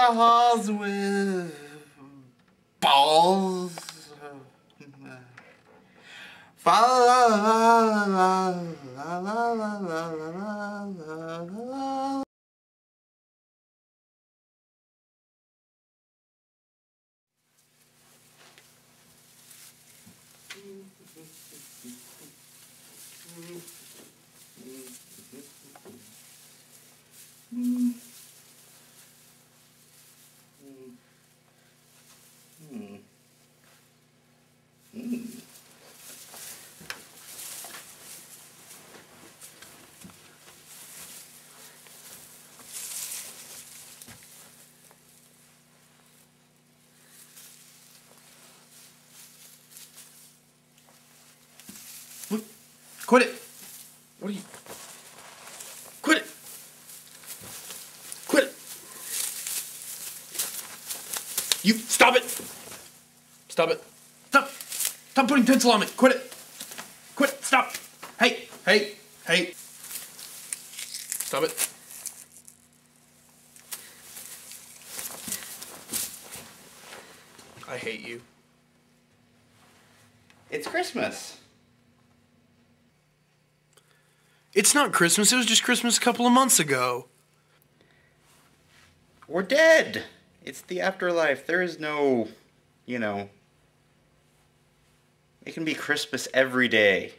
dolls with balls. Fa la la la la la la la la la la. Look, quit it. What are you? Quit it. Quit it. You stop it. Stop it. Stop. Stop putting pencil on me. Quit it. Quit. it. Stop. Hey. Hey. Hey. Stop it. I hate you. It's Christmas. It's not Christmas. It was just Christmas a couple of months ago. We're dead. It's the afterlife. There is no, you know. It can be Christmas every day.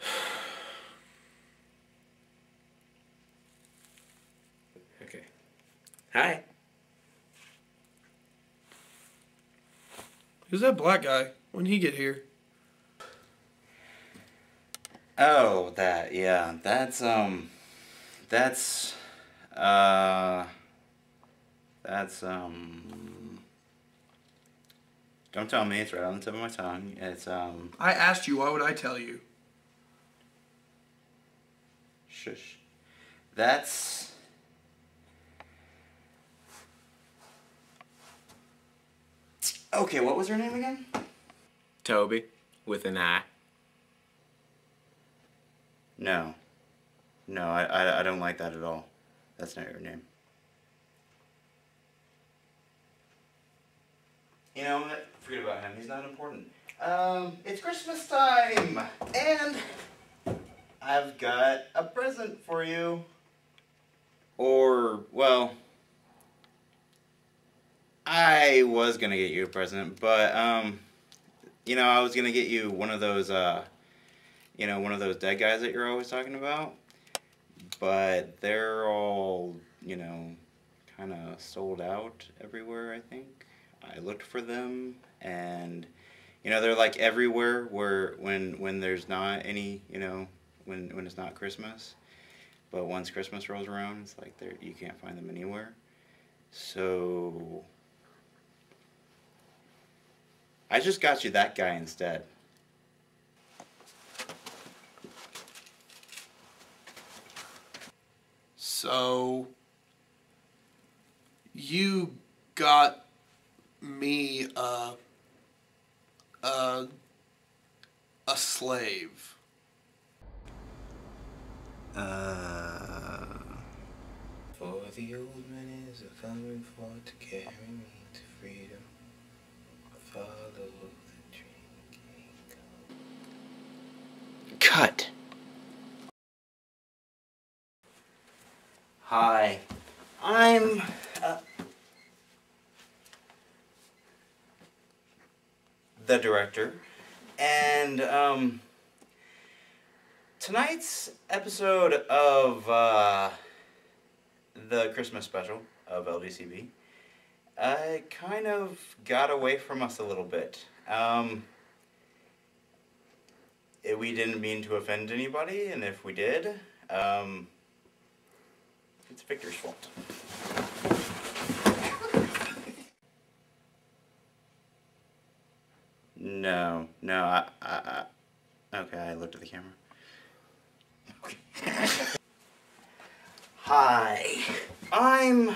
Okay. Hi. Who's that black guy? When did he get here? Oh, that, yeah. That's, um. That's. Uh. That's, um. Don't tell me, it's right on the tip of my tongue. It's, um. I asked you. Why would I tell you? Shush. That's. Okay, what was her name again? Toby with an I. No. No, I, I, I don't like that at all. That's not your name. You know what? Forget about him. He's not important. Um, it's Christmas time! And I've got a present for you. Or, well, I was gonna get you a present, but, um, you know, I was gonna get you one of those, uh, you know, one of those dead guys that you're always talking about. But they're all, you know, kind of sold out everywhere, I think. I looked for them and you know, they're like everywhere where when when there's not any, you know, when when it's not Christmas. But once Christmas rolls around, it's like they you can't find them anywhere. So I just got you that guy instead. So you got me a a a slave. Uh, For the old man is a coming for to carry me to freedom. Follow the drinking. cut. Hi, I'm. Uh, the director, and um, tonight's episode of uh, the Christmas special of LDCB uh, kind of got away from us a little bit. Um, we didn't mean to offend anybody, and if we did, um, it's Victor's fault. No, no, I, I, I, okay, I looked at the camera. Hi, I'm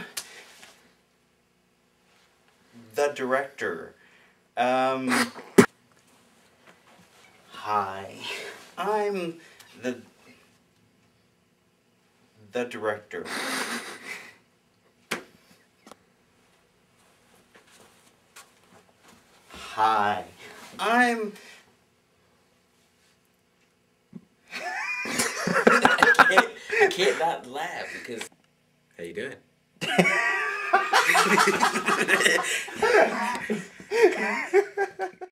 the director. Um, hi, I'm the the director. Hi. I'm. I, can't, I can't not laugh because. How you doing?